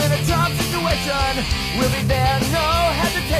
in a tough situation. We'll be there, no hesitation.